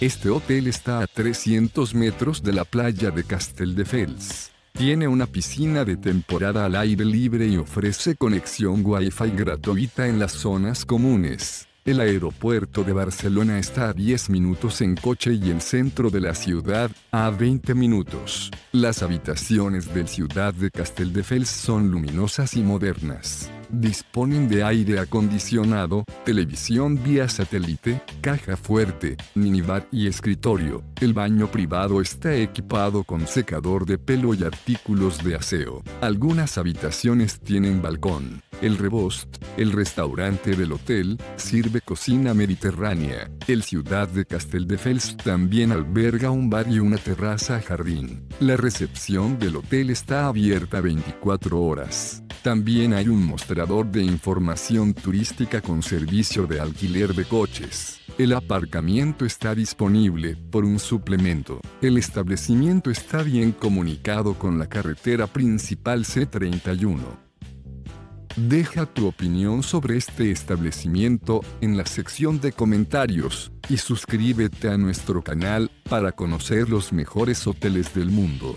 Este hotel está a 300 metros de la playa de Casteldefels. Tiene una piscina de temporada al aire libre y ofrece conexión Wi-Fi gratuita en las zonas comunes. El aeropuerto de Barcelona está a 10 minutos en coche y el centro de la ciudad a 20 minutos. Las habitaciones del ciudad de Casteldefels son luminosas y modernas. Disponen de aire acondicionado, televisión vía satélite, caja fuerte, minibar y escritorio. El baño privado está equipado con secador de pelo y artículos de aseo. Algunas habitaciones tienen balcón. El Rebost, el restaurante del hotel, sirve cocina mediterránea. El ciudad de Casteldefels también alberga un bar y una terraza jardín. La recepción del hotel está abierta 24 horas. También hay un mostrador de información turística con servicio de alquiler de coches. El aparcamiento está disponible por un suplemento. El establecimiento está bien comunicado con la carretera principal C31. Deja tu opinión sobre este establecimiento en la sección de comentarios y suscríbete a nuestro canal para conocer los mejores hoteles del mundo.